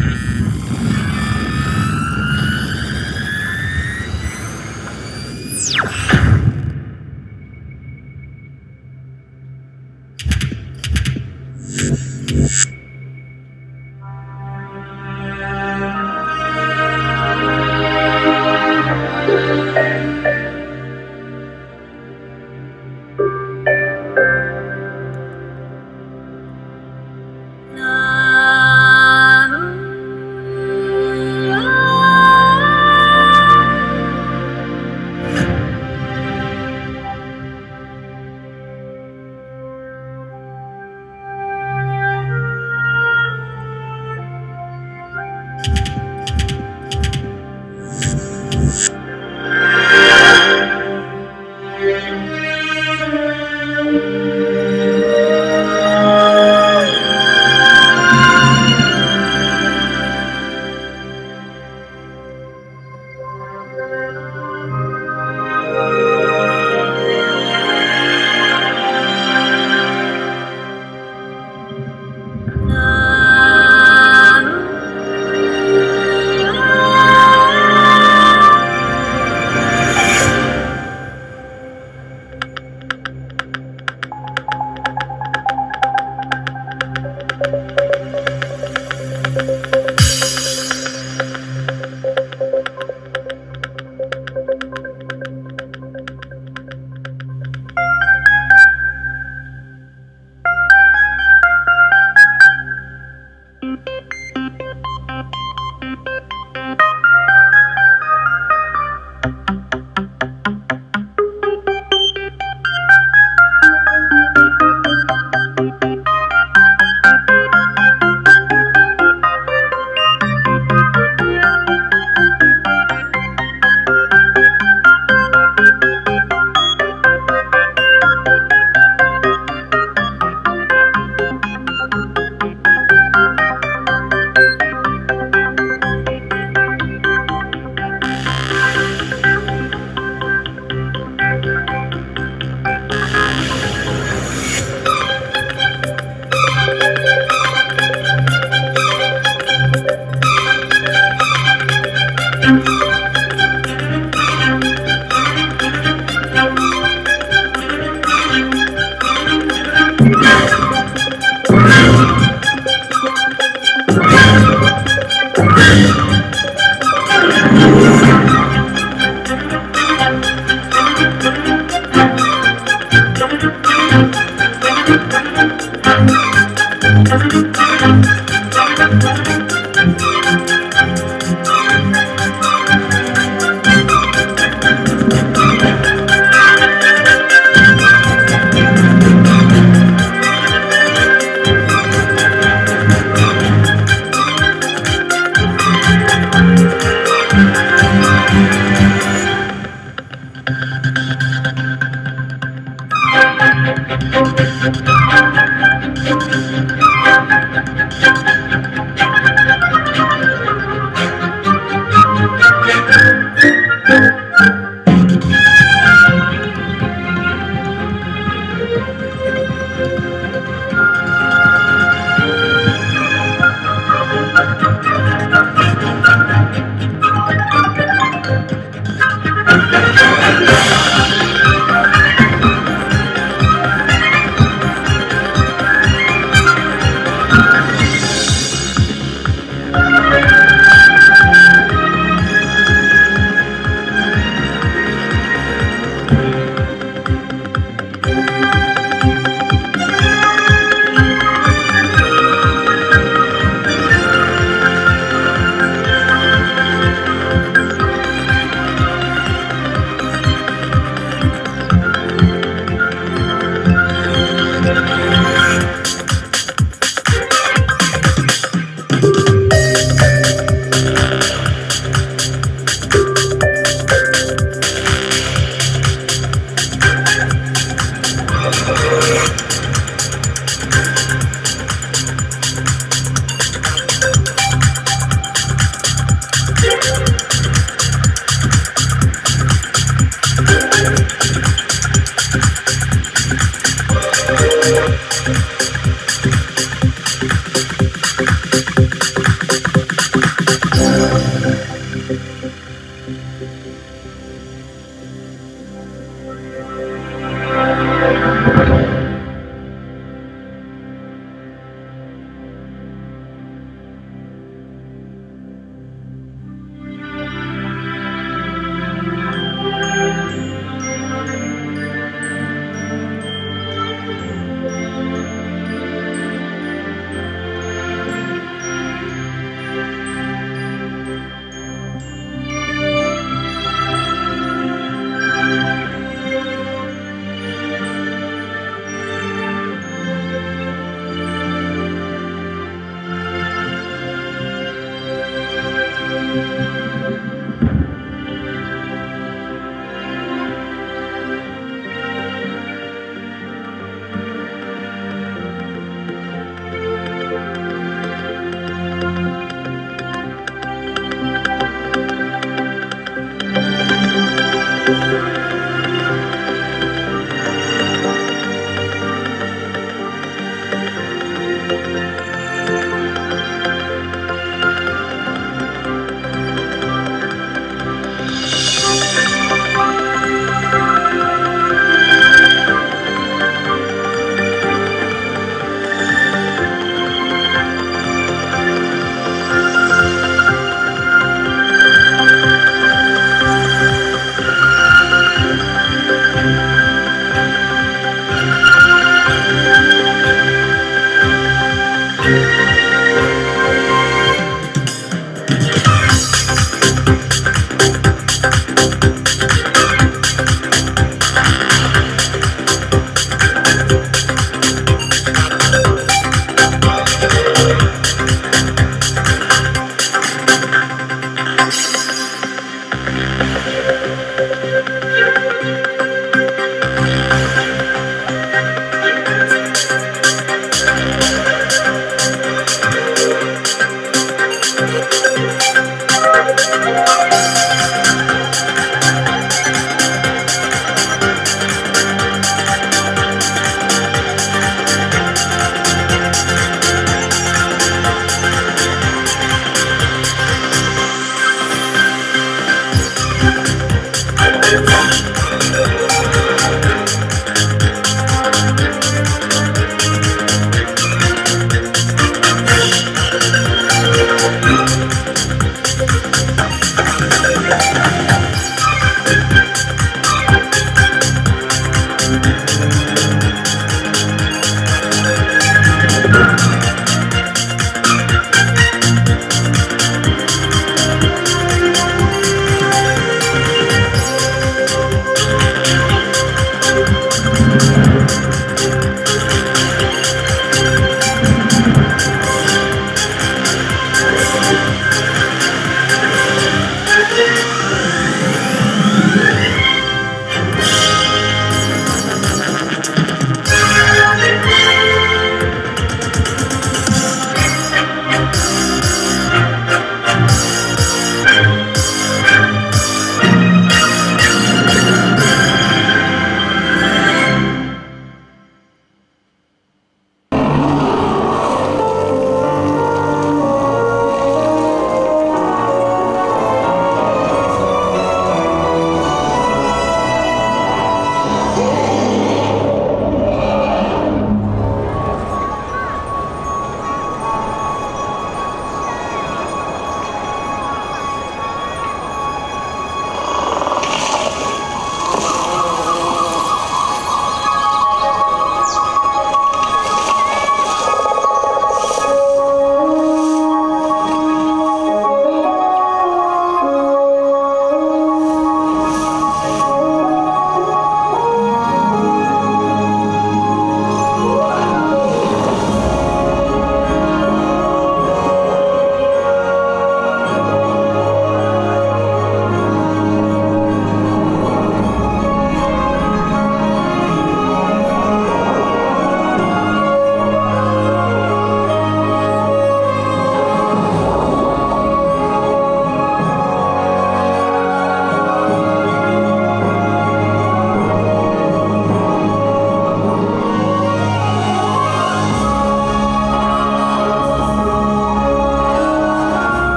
Smith.